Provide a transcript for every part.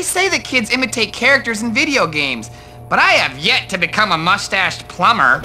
They say that kids imitate characters in video games, but I have yet to become a mustached plumber.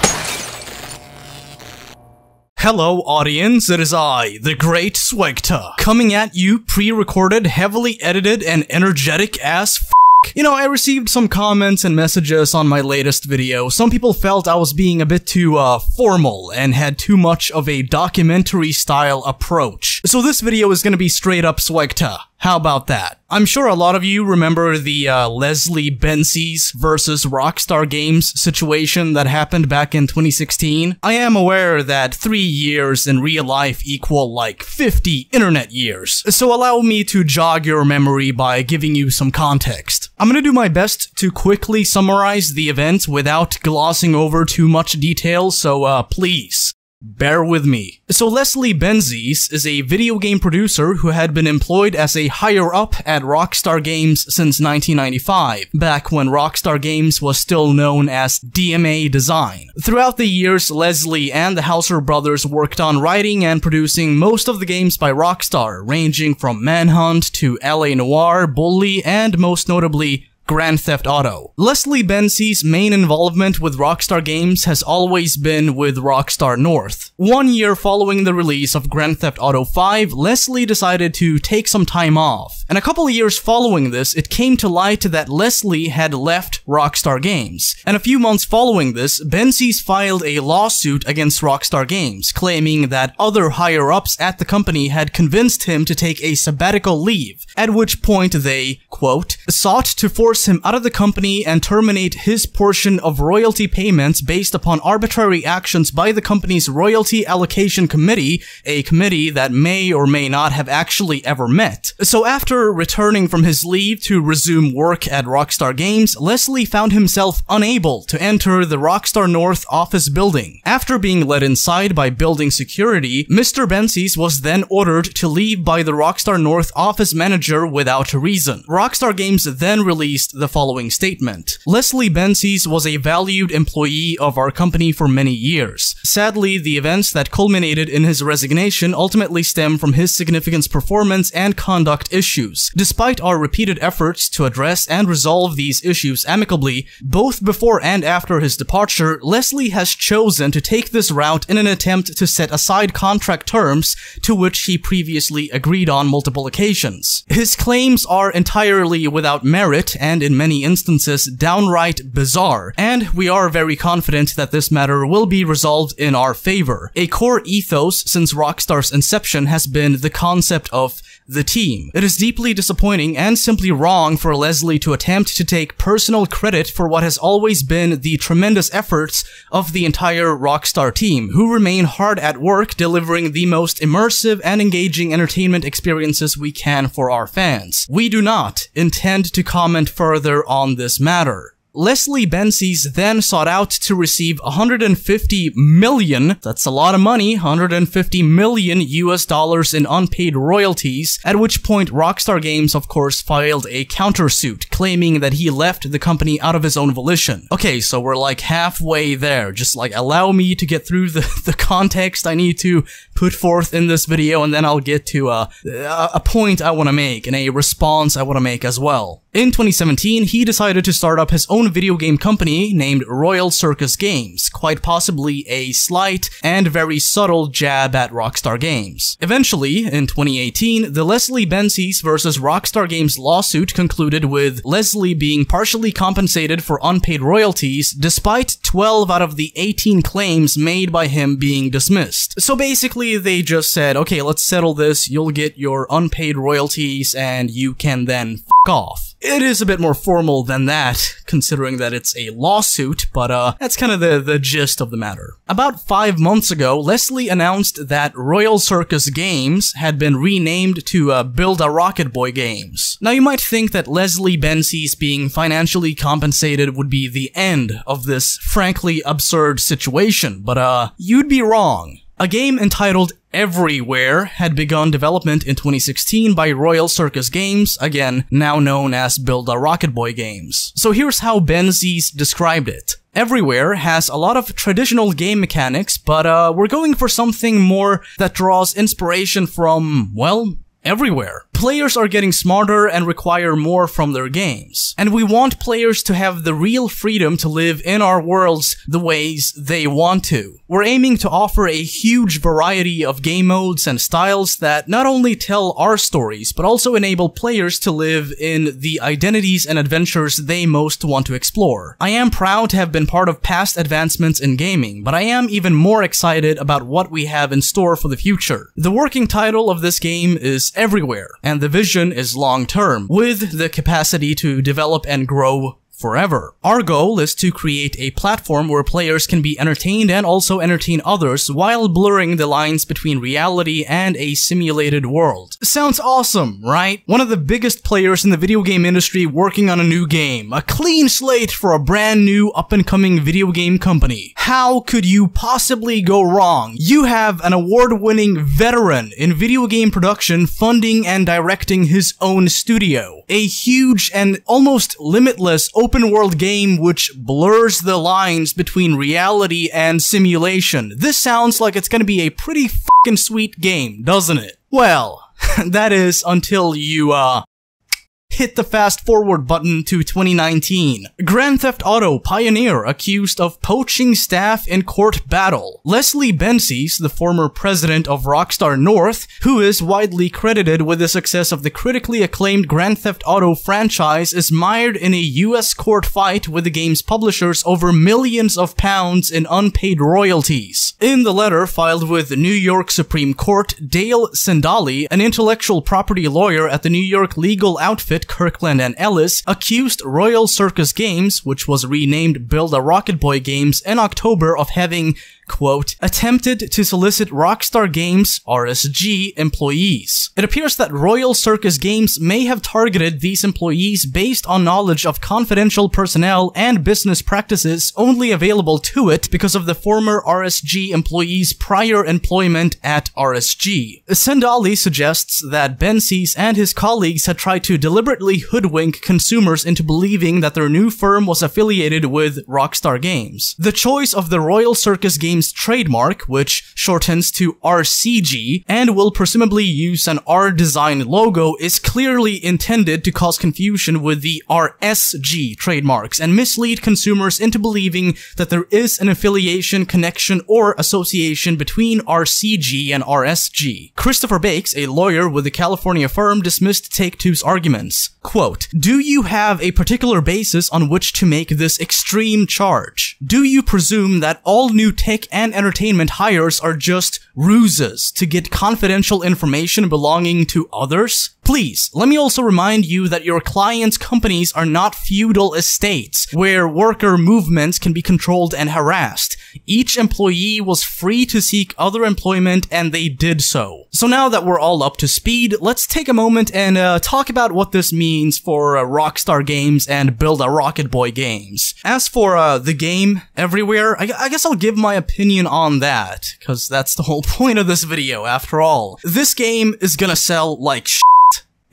Hello, audience. It is I, the Great Swegta, coming at you pre-recorded, heavily edited, and energetic as f you know, I received some comments and messages on my latest video. Some people felt I was being a bit too, uh, formal and had too much of a documentary style approach. So this video is gonna be straight up Swegta. How about that? I'm sure a lot of you remember the uh, Leslie Benzies versus Rockstar Games situation that happened back in 2016. I am aware that three years in real life equal like 50 internet years, so allow me to jog your memory by giving you some context. I'm gonna do my best to quickly summarize the event without glossing over too much detail, so uh, please, Bear with me. So Leslie Benzies is a video game producer who had been employed as a higher up at Rockstar Games since 1995, back when Rockstar Games was still known as DMA Design. Throughout the years, Leslie and the Houser brothers worked on writing and producing most of the games by Rockstar, ranging from Manhunt to LA Noire, Bully, and most notably Grand Theft Auto. Leslie Benzies' main involvement with Rockstar Games has always been with Rockstar North. One year following the release of Grand Theft Auto 5, Leslie decided to take some time off. And a couple of years following this, it came to light that Leslie had left Rockstar Games. And a few months following this, Benzies filed a lawsuit against Rockstar Games, claiming that other higher-ups at the company had convinced him to take a sabbatical leave, at which point they, quote, sought to force force him out of the company and terminate his portion of royalty payments based upon arbitrary actions by the company's royalty allocation committee, a committee that may or may not have actually ever met. So after returning from his leave to resume work at Rockstar Games, Leslie found himself unable to enter the Rockstar North office building. After being led inside by building security, Mr. Benzies was then ordered to leave by the Rockstar North office manager without a reason. Rockstar Games then released released the following statement. Leslie Benzies was a valued employee of our company for many years. Sadly, the events that culminated in his resignation ultimately stem from his significant performance and conduct issues. Despite our repeated efforts to address and resolve these issues amicably, both before and after his departure, Leslie has chosen to take this route in an attempt to set aside contract terms to which he previously agreed on multiple occasions. His claims are entirely without merit and in many instances downright bizarre, and we are very confident that this matter will be resolved in our favor. A core ethos since Rockstar's inception has been the concept of the team. It is deeply disappointing and simply wrong for Leslie to attempt to take personal credit for what has always been the tremendous efforts of the entire Rockstar team, who remain hard at work delivering the most immersive and engaging entertainment experiences we can for our fans. We do not intend to comment further on this matter. Leslie Benzies then sought out to receive 150 million, that's a lot of money, 150 million US dollars in unpaid royalties, at which point Rockstar Games of course filed a countersuit claiming that he left the company out of his own volition. Okay, so we're like halfway there, just like allow me to get through the, the context I need to put forth in this video and then I'll get to uh, a, a point I want to make and a response I want to make as well. In 2017, he decided to start up his own video game company named Royal Circus Games, quite possibly a slight and very subtle jab at Rockstar Games. Eventually, in 2018, the Leslie Benzies vs. Rockstar Games lawsuit concluded with Leslie being partially compensated for unpaid royalties despite 12 out of the 18 claims made by him being dismissed. So basically, they just said, okay, let's settle this, you'll get your unpaid royalties and you can then off. It is a bit more formal than that, considering that it's a lawsuit, but uh, that's kind of the, the gist of the matter. About five months ago, Leslie announced that Royal Circus Games had been renamed to uh, Build a Rocket Boy Games. Now you might think that Leslie Benzies being financially compensated would be the end of this frankly absurd situation, but uh, you'd be wrong. A game entitled Everywhere had begun development in 2016 by Royal Circus Games, again, now known as Build a Rocket Boy Games. So here's how Benzies described it. Everywhere has a lot of traditional game mechanics, but uh, we're going for something more that draws inspiration from, well, everywhere. Players are getting smarter and require more from their games. And we want players to have the real freedom to live in our worlds the ways they want to. We're aiming to offer a huge variety of game modes and styles that not only tell our stories, but also enable players to live in the identities and adventures they most want to explore. I am proud to have been part of past advancements in gaming, but I am even more excited about what we have in store for the future. The working title of this game is Everywhere, and the vision is long term, with the capacity to develop and grow forever. Our goal is to create a platform where players can be entertained and also entertain others while blurring the lines between reality and a simulated world. Sounds awesome, right? One of the biggest players in the video game industry working on a new game. A clean slate for a brand new up and coming video game company. How could you possibly go wrong? You have an award winning veteran in video game production funding and directing his own studio. A huge and almost limitless open world game which blurs the lines between reality and simulation. This sounds like it's gonna be a pretty fucking sweet game, doesn't it? Well, that is until you, uh, hit the fast forward button to 2019. Grand Theft Auto pioneer accused of poaching staff in court battle. Leslie Benzies, the former president of Rockstar North, who is widely credited with the success of the critically acclaimed Grand Theft Auto franchise, is mired in a US court fight with the game's publishers over millions of pounds in unpaid royalties. In the letter filed with the New York Supreme Court, Dale Cendali, an intellectual property lawyer at the New York legal outfit Kirkland and Ellis, accused Royal Circus Games, which was renamed Build a Rocket Boy Games in October of having quote, attempted to solicit Rockstar Games RSG employees. It appears that Royal Circus Games may have targeted these employees based on knowledge of confidential personnel and business practices only available to it because of the former RSG employees' prior employment at RSG. Cendali suggests that Benzies and his colleagues had tried to deliberately hoodwink consumers into believing that their new firm was affiliated with Rockstar Games. The choice of the Royal Circus Games trademark, which shortens to RCG and will presumably use an R design logo, is clearly intended to cause confusion with the RSG trademarks and mislead consumers into believing that there is an affiliation, connection, or association between RCG and RSG. Christopher Bakes, a lawyer with the California firm, dismissed Take-Two's arguments. Quote, Do you have a particular basis on which to make this extreme charge? Do you presume that all new tech and entertainment hires are just ruses to get confidential information belonging to others? Please, let me also remind you that your clients' companies are not feudal estates where worker movements can be controlled and harassed. Each employee was free to seek other employment and they did so. So now that we're all up to speed, let's take a moment and uh, talk about what this means for uh, Rockstar Games and Build a Rocket Boy games. As for uh, the game everywhere, I, I guess I'll give my opinion on that, because that's the whole point of this video after all. This game is gonna sell like sh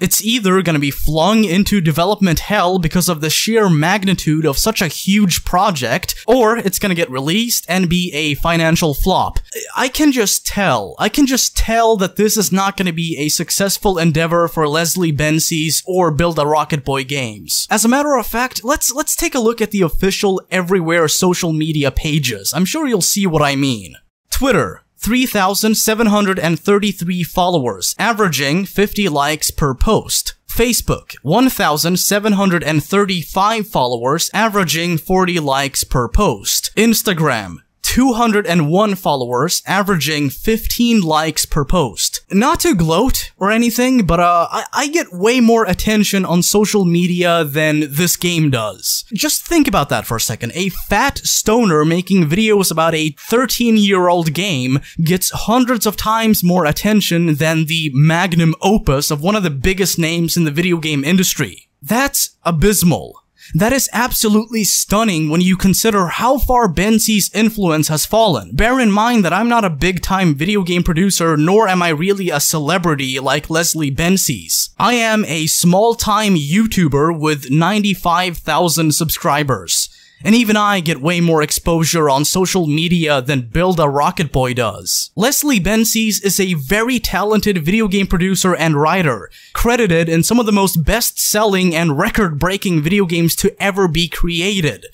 it's either gonna be flung into development hell because of the sheer magnitude of such a huge project, or it's gonna get released and be a financial flop. I can just tell. I can just tell that this is not gonna be a successful endeavor for Leslie Benzies or Build a Rocket Boy games. As a matter of fact, let's let's take a look at the official everywhere social media pages. I'm sure you'll see what I mean. Twitter, 3,733 followers, averaging 50 likes per post. Facebook, 1,735 followers, averaging 40 likes per post. Instagram, 201 followers, averaging 15 likes per post. Not to gloat or anything, but uh, I, I get way more attention on social media than this game does. Just think about that for a second. A fat stoner making videos about a 13 year old game gets hundreds of times more attention than the magnum opus of one of the biggest names in the video game industry. That's abysmal. That is absolutely stunning when you consider how far Benzies' influence has fallen. Bear in mind that I'm not a big-time video game producer, nor am I really a celebrity like Leslie Benzies. I am a small-time YouTuber with 95,000 subscribers. And even I get way more exposure on social media than Build a Rocket Boy does. Leslie Benzies is a very talented video game producer and writer, credited in some of the most best-selling and record-breaking video games to ever be created.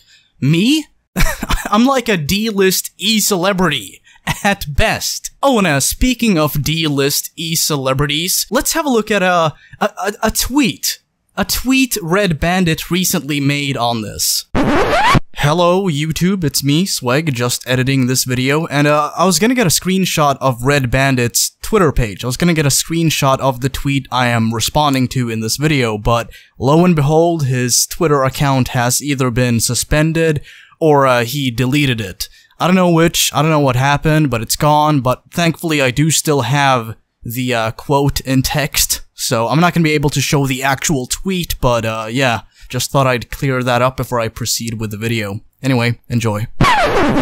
Me? I'm like a D-list E-celebrity at best. Oh, and uh, speaking of D-list e-celebrities, let's have a look at a, a, a, a tweet. A tweet Red Bandit recently made on this. Hello, YouTube, it's me, Swag, just editing this video, and uh, I was gonna get a screenshot of Red Bandit's Twitter page. I was gonna get a screenshot of the tweet I am responding to in this video, but lo and behold, his Twitter account has either been suspended or uh, he deleted it. I don't know which, I don't know what happened, but it's gone, but thankfully I do still have the uh, quote in text, so I'm not gonna be able to show the actual tweet, but uh, yeah, just thought I'd clear that up before I proceed with the video. Anyway, enjoy.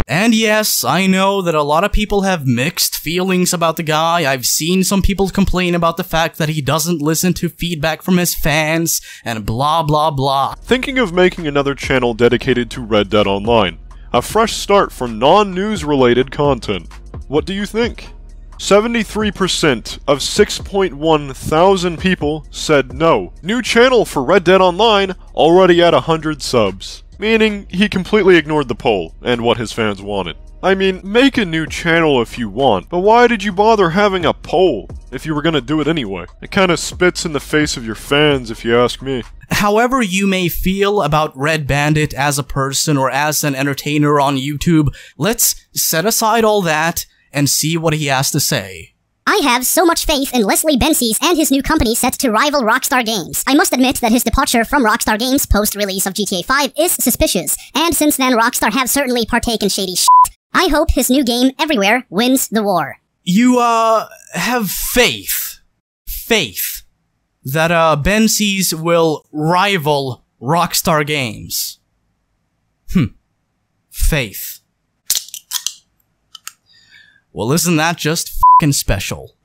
And yes, I know that a lot of people have mixed feelings about the guy. I've seen some people complain about the fact that he doesn't listen to feedback from his fans, and blah blah blah. Thinking of making another channel dedicated to Red Dead Online. A fresh start for non-news related content. What do you think? 73% of 6.1 thousand people said no. New channel for Red Dead Online, already at 100 subs. Meaning, he completely ignored the poll, and what his fans wanted. I mean, make a new channel if you want, but why did you bother having a poll if you were gonna do it anyway? It kinda spits in the face of your fans if you ask me. However you may feel about Red Bandit as a person or as an entertainer on YouTube, let's set aside all that and see what he has to say. I have so much faith in Leslie Benzies and his new company set to rival Rockstar Games. I must admit that his departure from Rockstar Games post-release of GTA 5 is suspicious, and since then Rockstar have certainly partaken shady shit. I hope his new game, Everywhere, wins the war. You, uh, have faith. Faith. That, uh, Benzies will rival Rockstar Games. Hmm. Faith. Well, isn't that just special?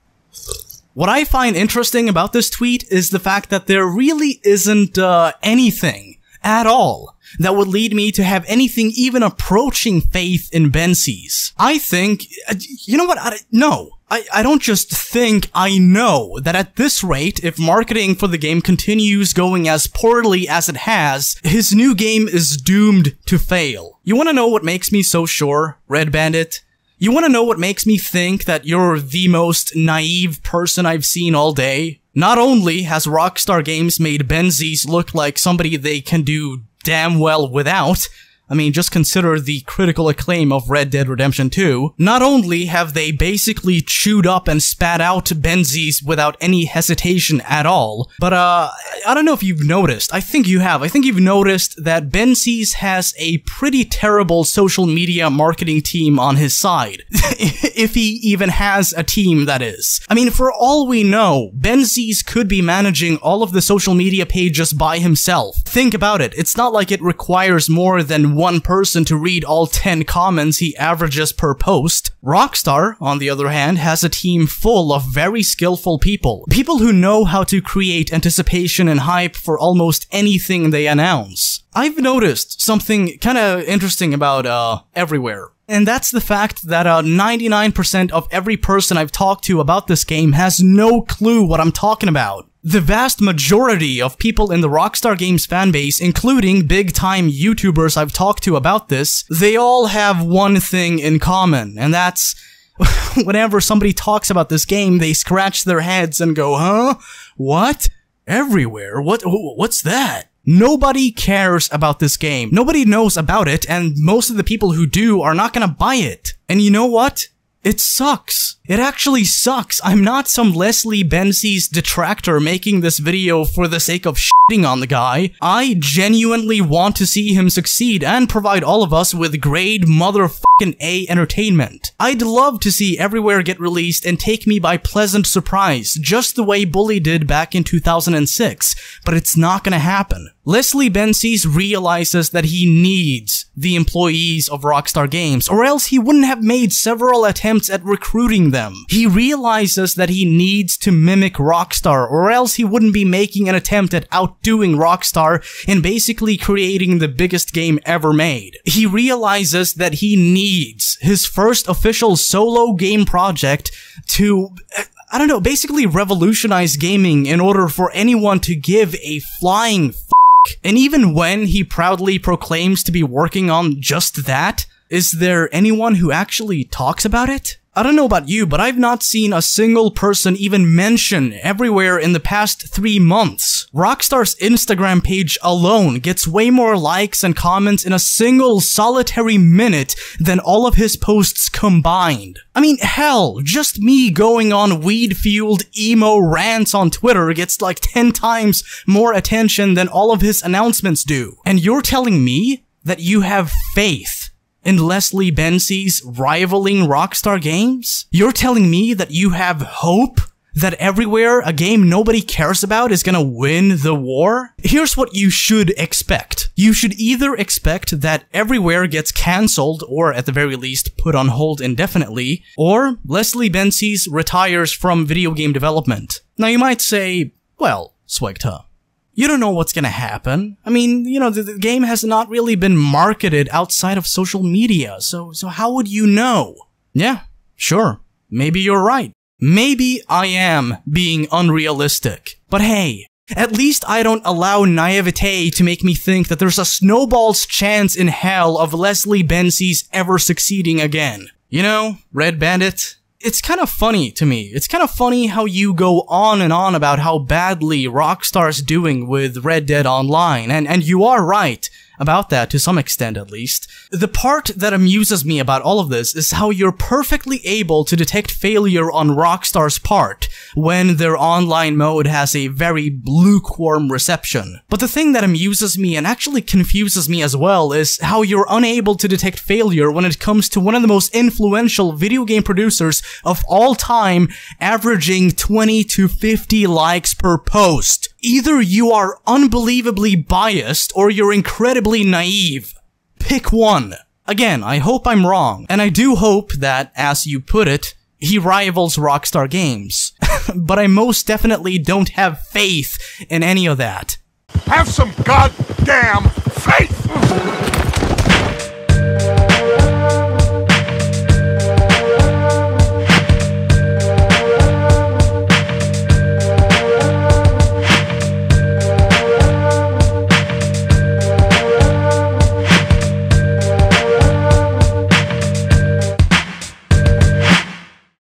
What I find interesting about this tweet is the fact that there really isn't, uh, anything at all that would lead me to have anything even approaching faith in Benzies. I think, uh, you know what, I, no. I, I don't just think, I know that at this rate, if marketing for the game continues going as poorly as it has, his new game is doomed to fail. You wanna know what makes me so sure, Red Bandit? You wanna know what makes me think that you're the most naive person I've seen all day? Not only has Rockstar Games made Benzies look like somebody they can do damn well without, I mean, just consider the critical acclaim of Red Dead Redemption 2. Not only have they basically chewed up and spat out Benzies without any hesitation at all, but uh, I don't know if you've noticed. I think you have. I think you've noticed that Benzies has a pretty terrible social media marketing team on his side. if he even has a team, that is. I mean, for all we know, Benzies could be managing all of the social media pages by himself. Think about it. It's not like it requires more than one person to read all 10 comments he averages per post. Rockstar, on the other hand, has a team full of very skillful people. People who know how to create anticipation and hype for almost anything they announce. I've noticed something kinda interesting about, uh, Everywhere. And that's the fact that uh, 99% of every person I've talked to about this game has no clue what I'm talking about. The vast majority of people in the Rockstar Games fanbase, including big-time YouTubers I've talked to about this, they all have one thing in common, and that's whenever somebody talks about this game, they scratch their heads and go, huh? What? Everywhere? What? What's that? Nobody cares about this game. Nobody knows about it, and most of the people who do are not gonna buy it. And you know what? It sucks. It actually sucks. I'm not some Leslie Benzies detractor making this video for the sake of shitting on the guy. I genuinely want to see him succeed and provide all of us with grade motherfucking A entertainment. I'd love to see Everywhere get released and take me by pleasant surprise, just the way Bully did back in 2006, but it's not gonna happen. Leslie Benzies realizes that he needs the employees of Rockstar Games, or else he wouldn't have made several attempts at recruiting them. Them. He realizes that he needs to mimic Rockstar, or else he wouldn't be making an attempt at outdoing Rockstar and basically creating the biggest game ever made. He realizes that he needs his first official solo game project to I don't know, basically revolutionize gaming in order for anyone to give a flying f- and even when he proudly proclaims to be working on just that, is there anyone who actually talks about it? I don't know about you, but I've not seen a single person even mention everywhere in the past three months. Rockstar's Instagram page alone gets way more likes and comments in a single solitary minute than all of his posts combined. I mean, hell, just me going on weed-fueled emo rants on Twitter gets like 10 times more attention than all of his announcements do. And you're telling me that you have faith in Leslie Benzies rivaling Rockstar Games? You're telling me that you have hope that everywhere a game nobody cares about is gonna win the war? Here's what you should expect. You should either expect that everywhere gets cancelled or at the very least put on hold indefinitely, or Leslie Benzies retires from video game development. Now you might say, well, Swegta, you don't know what's gonna happen. I mean, you know, the, the, game has not really been marketed outside of social media, so so how would you know? Yeah, sure. Maybe you're right. Maybe I am being unrealistic. But hey, at least I don't allow naivete to make me think that there's a snowball's chance in hell of Leslie Benzies ever succeeding again. You know, Red Bandit, it's kind of funny to me. It's kind of funny how you go on and on about how badly Rockstar's doing with Red Dead Online, and, and you are right about that to some extent at least. The part that amuses me about all of this is how you're perfectly able to detect failure on Rockstar's part when their online mode has a very lukewarm reception. But the thing that amuses me and actually confuses me as well is how you're unable to detect failure when it comes to one of the most influential video game producers of all time averaging 20 to 50 likes per post. Either you are unbelievably biased or you're incredibly naive. Pick one. Again, I hope I'm wrong, and I do hope that, as you put it, he rivals Rockstar Games. but I most definitely don't have faith in any of that. Have some goddamn faith!